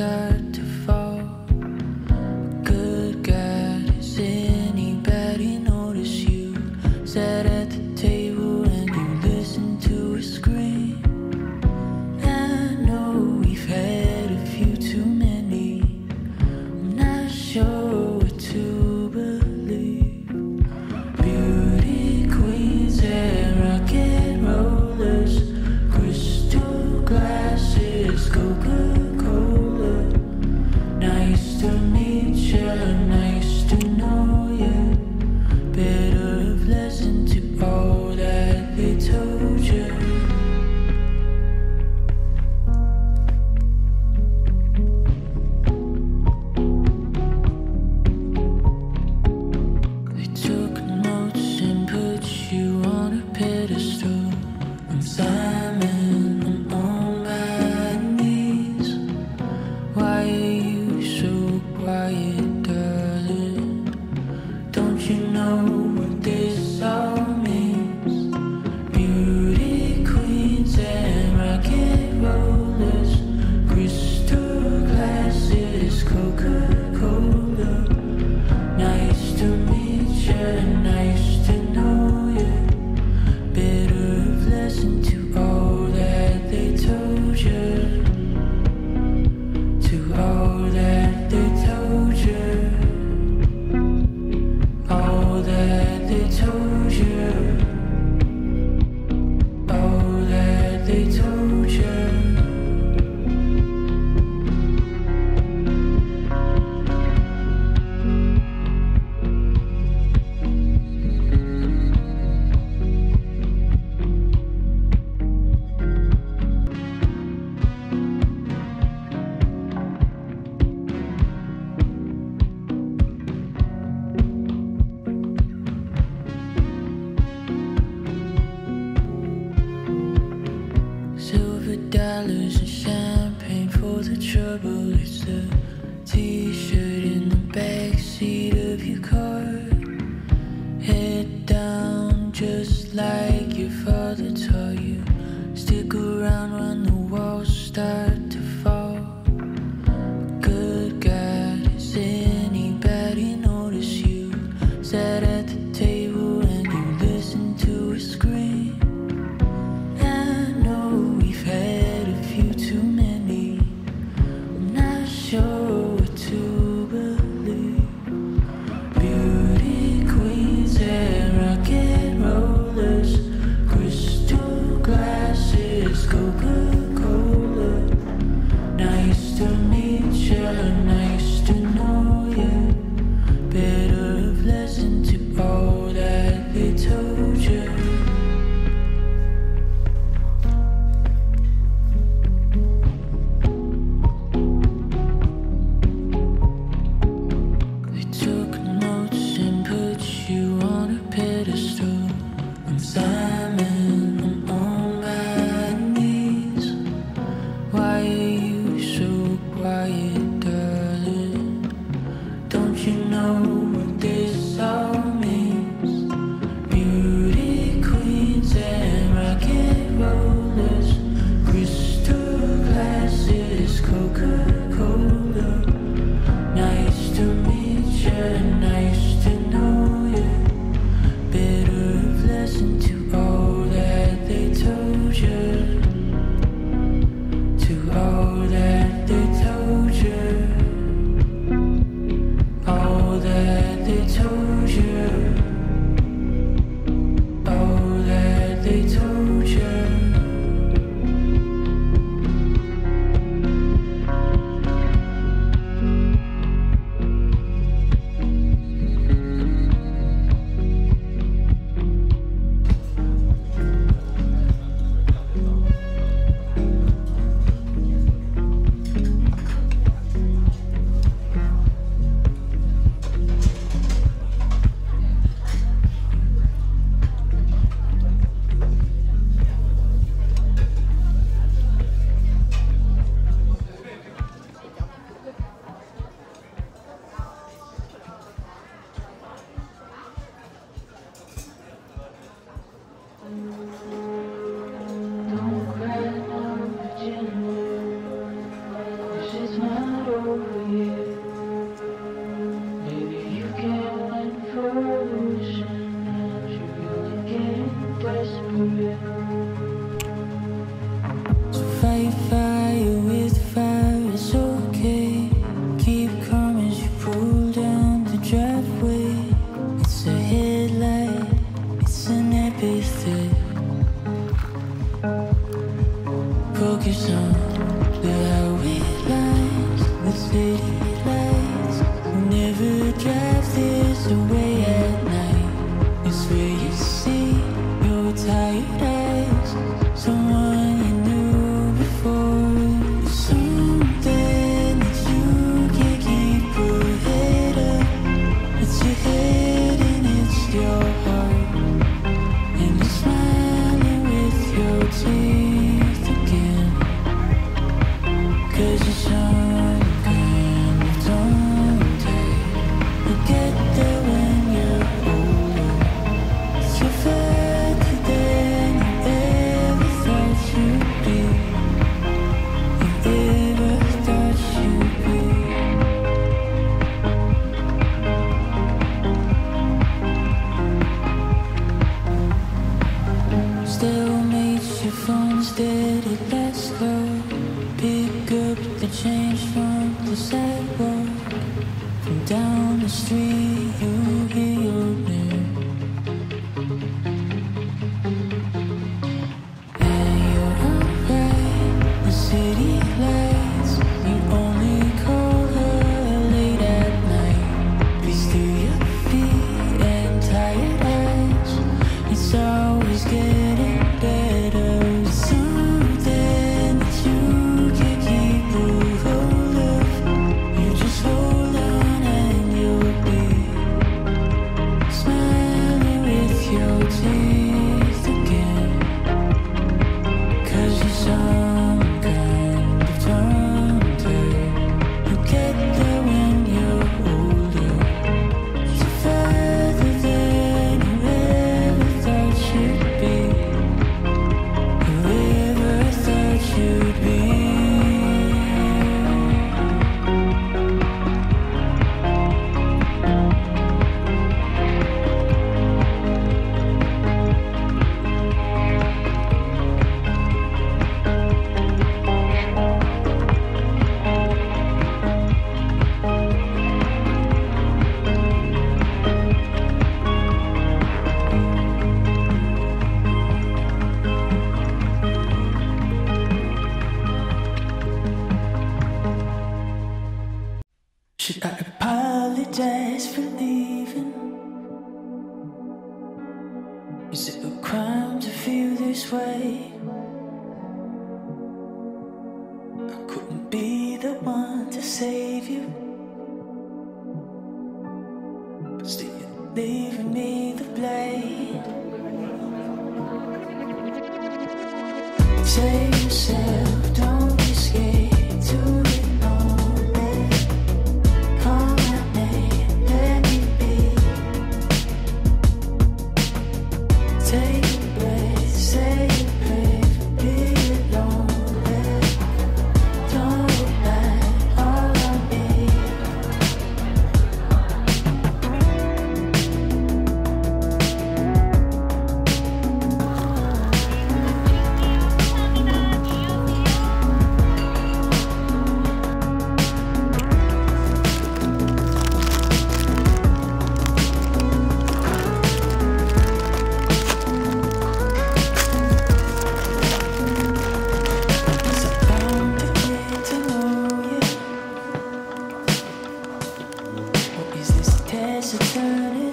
walls yourself you know. let's go. Pick up the change from the sidewalk, from down the street. apologize for leaving. Is it a crime to feel this way? I couldn't be the one to save you. But still, you're leaving me the blame. Say, say. is a turning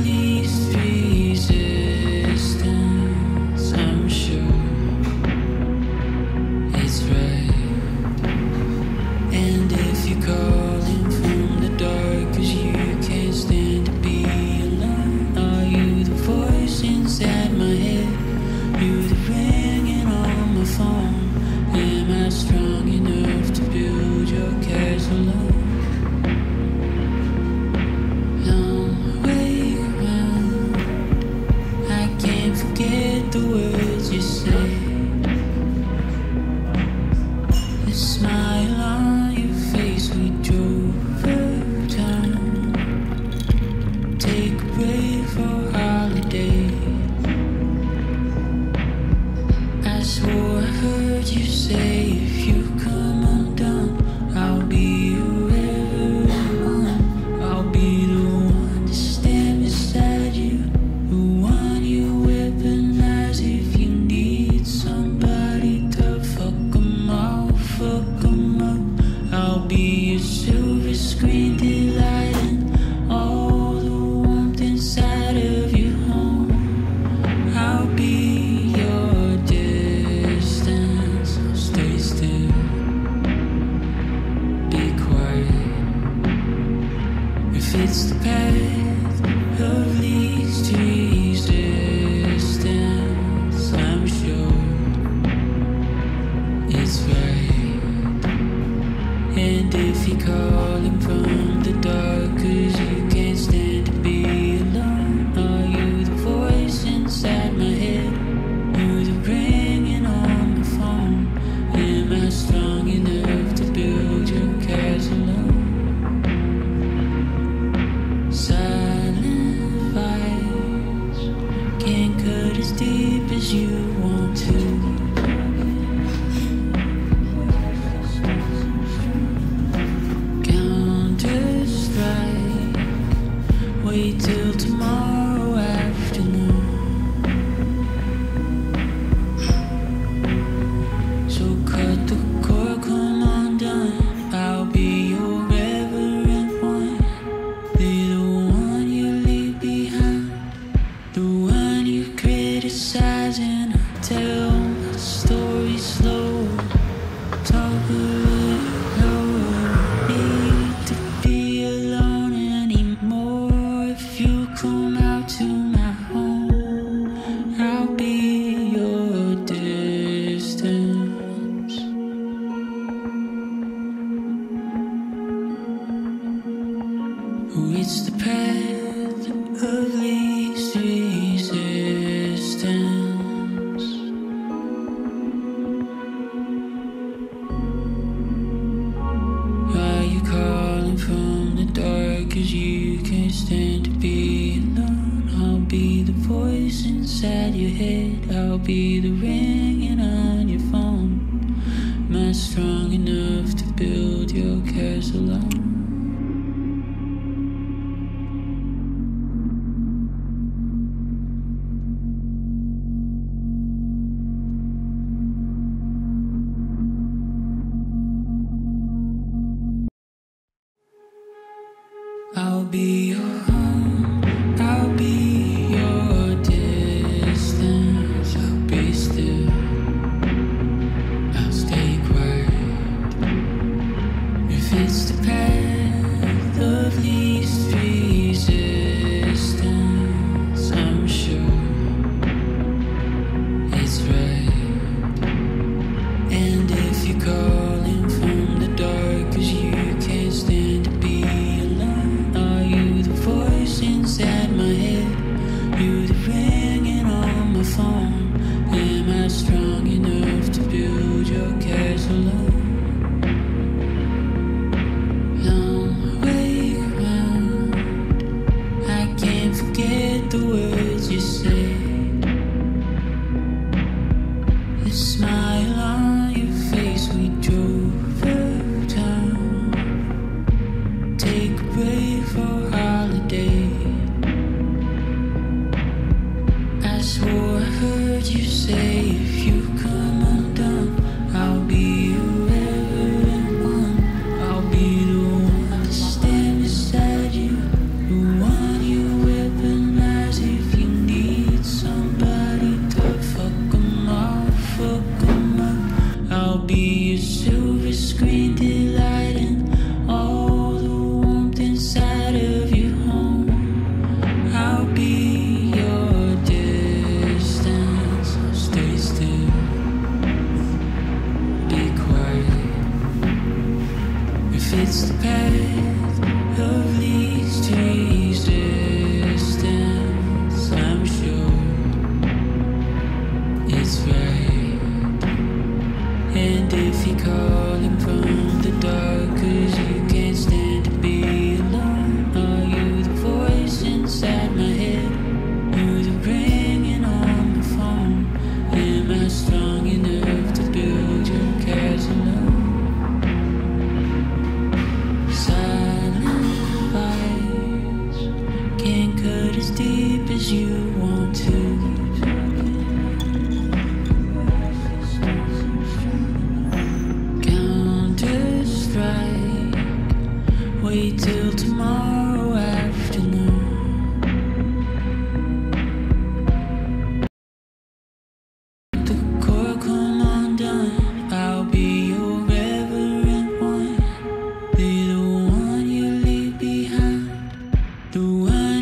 need. Ringing on meets the past.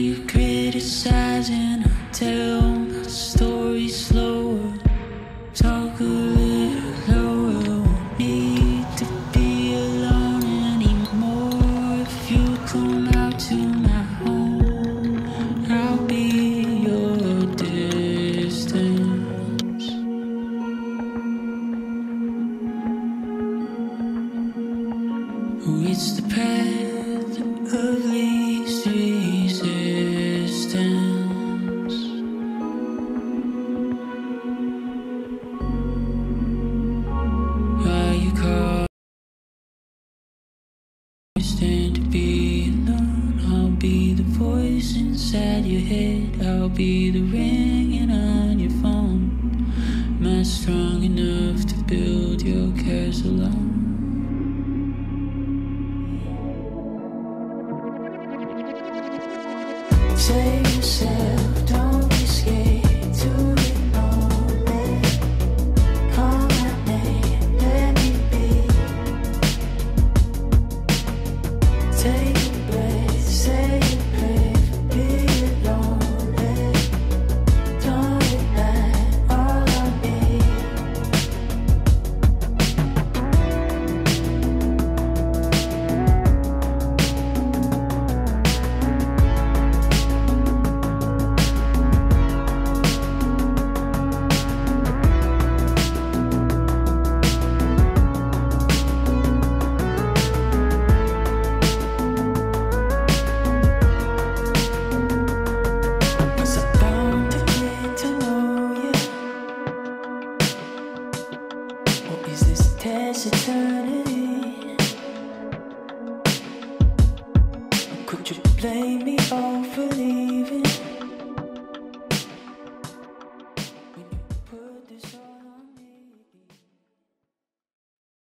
you criticizing, I tell my story. I'll be the ringing on your phone. Am I strong enough to build your castle?